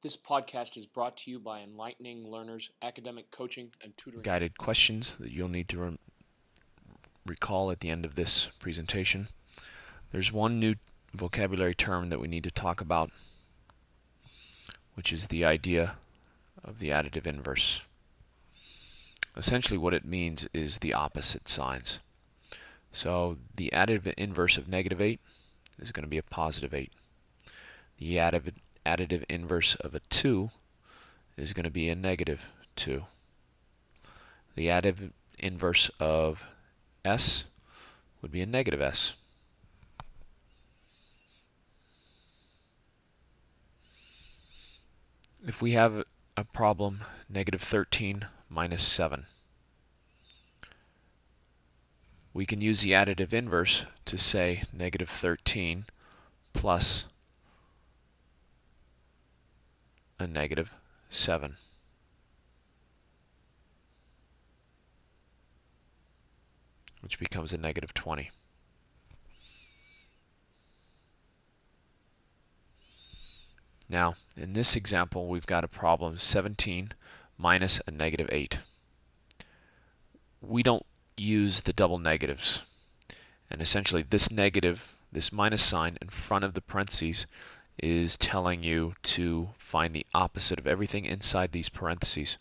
This podcast is brought to you by Enlightening Learners Academic Coaching and Tutoring. Guided questions that you'll need to re- recall at the end of this presentation. There's one new vocabulary term that we need to talk about, which is the idea of the additive inverse. Essentially, what it means is the opposite signs. So, the additive inverse of negative 8 is going to be a positive 8. The additive additive inverse of a 2 is going to be a negative 2. The additive inverse of s would be a negative s. If we have a problem, negative 13 minus 7, we can use the additive inverse to say negative 13 plus a negative 7. which becomes a negative 20. Now, in this example, we've got a problem 17 minus a negative 8. We don't use the double negatives. And essentially, this negative, this minus sign in front of the parentheses is telling you to find the opposite of everything inside these parentheses.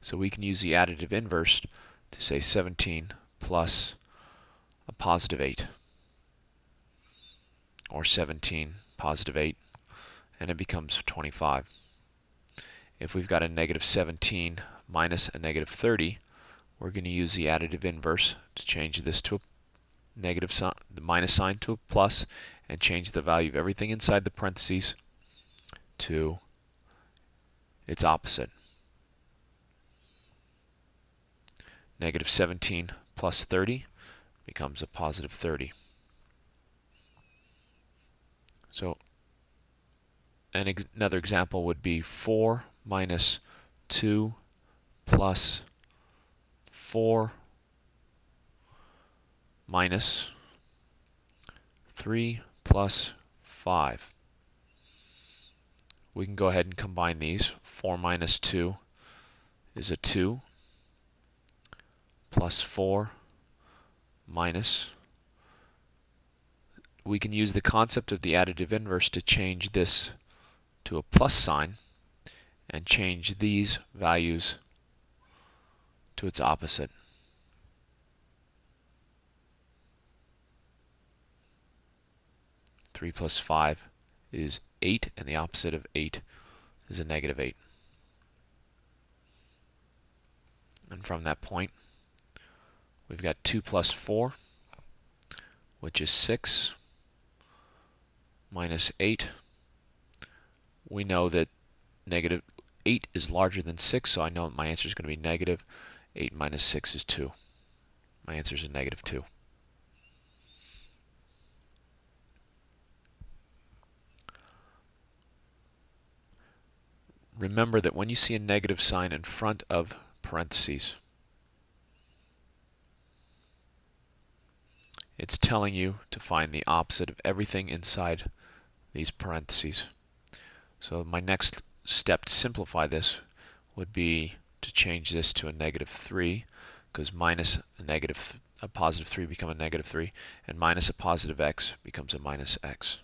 So we can use the additive inverse to say 17 plus a positive 8 or 17 positive 8 and it becomes 25. If we've got a negative 17 minus a negative 30 we're going to use the additive inverse to change this to a negative sign, the minus sign to a plus and change the value of everything inside the parentheses to its opposite. Negative 17 plus 30 becomes a positive 30. So an ex another example would be 4 minus 2 plus 4 minus 3 plus 5. We can go ahead and combine these. 4 minus 2 is a 2 plus 4 minus. We can use the concept of the additive inverse to change this to a plus sign and change these values to its opposite. 3 plus 5 is 8, and the opposite of 8 is a negative 8. And from that point, we've got 2 plus 4, which is 6, minus 8. We know that negative 8 is larger than 6, so I know my answer is going to be negative. 8 minus 6 is 2. My answer is a negative 2. Remember that when you see a negative sign in front of parentheses, it's telling you to find the opposite of everything inside these parentheses. So my next step to simplify this would be to change this to a negative 3 because minus a negative a positive 3 become a negative 3 and minus a positive x becomes a minus x.